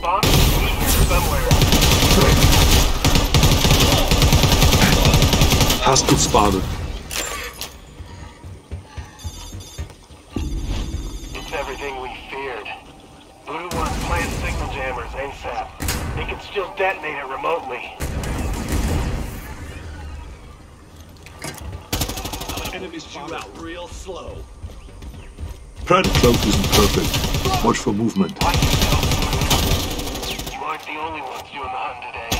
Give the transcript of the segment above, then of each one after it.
bomb is here somewhere. Hostile spotted. It's everything we feared. Voodoo wants plant signal jammers ASAP. They can still detonate it remotely. Enemies shoot out real slow. Predator cloak isn't perfect. Watch for movement. Watch yourself, Voodoo. You aren't the only ones doing the hunt today.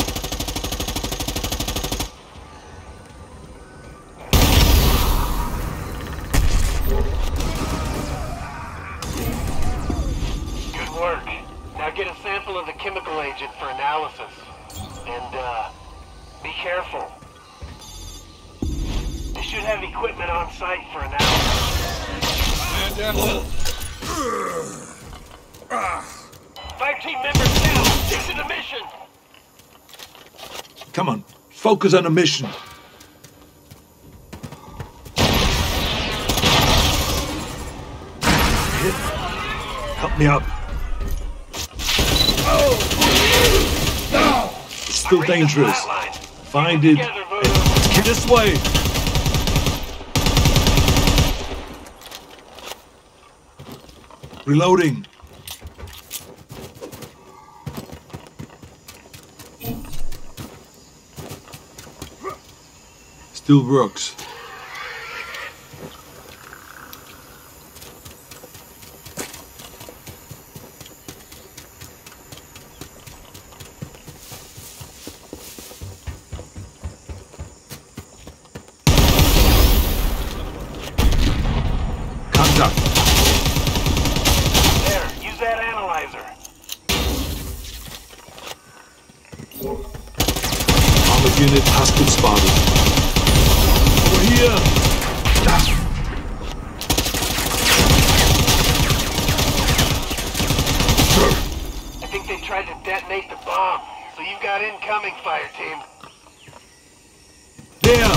Good work. Now get a sample of the chemical agent for analysis. And, uh, be careful. They should have equipment on site for analysis. Man down. Five team members down! Stick to the mission! Come on. Focus on the mission. Help me up. It's still dangerous. Find it. This way. Reloading. Still works. There, use that analyzer. Armored unit has been spotted. Over! I think they tried to detonate the bomb, so you've got incoming, fire team. There!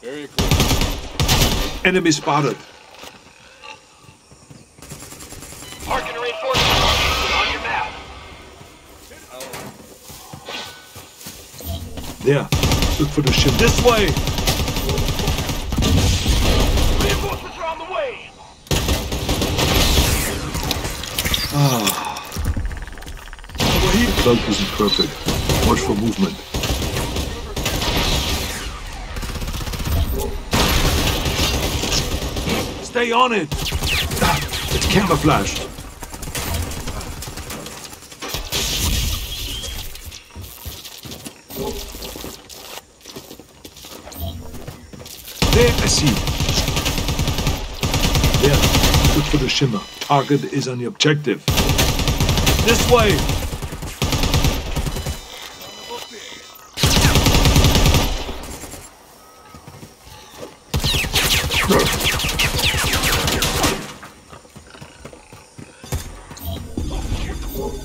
Very clear. Enemy spotted. Parking reinforcements on your map. There. Look for the ship. This way! Reinforcements are on the way. Over here. The cloak isn't perfect. Watch for movement. Stay on it! Ah, It's camouflaged. See. There. Look for the shimmer. Target is on the objective. This way!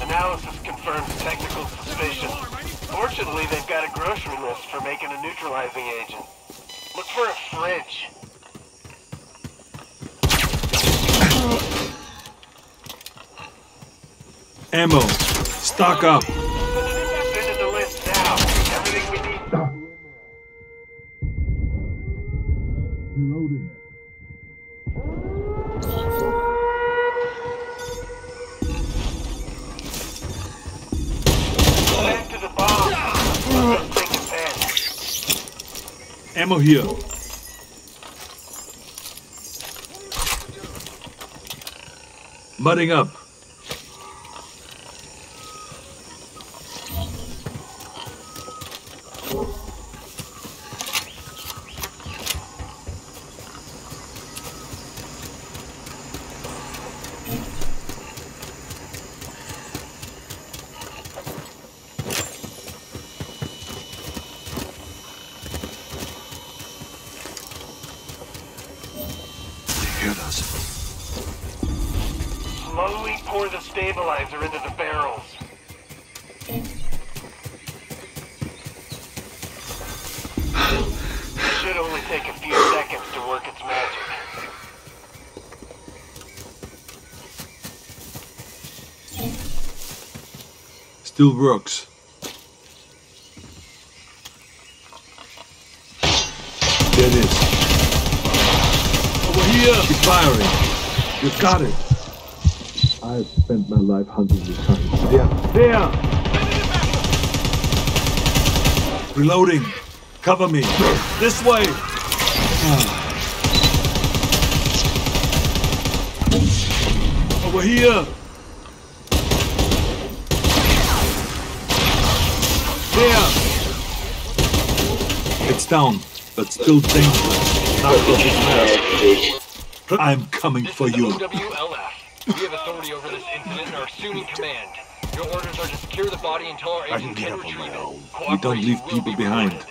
Analysis confirms technical suspicion. Fortunately, they've got a grocery list for making a neutralizing agent. Look for a fridge. Ammo. Stock up. Ammo here. Mudding up. Pour the stabilizer into the barrels. It should only take a few seconds to work its magic. still works. There it is. Over here! Keep firing. You got it. I've spent my life hunting these kinds. There! There! Reloading. Cover me. This way! Over here! There! It's down, but still dangerous. Not what it matters. I'm coming for is you. We have authority over this incident and are assuming command. Your orders are to secure the body until our agents I can, get can up retrieve on my own. it. We don't leave people behind.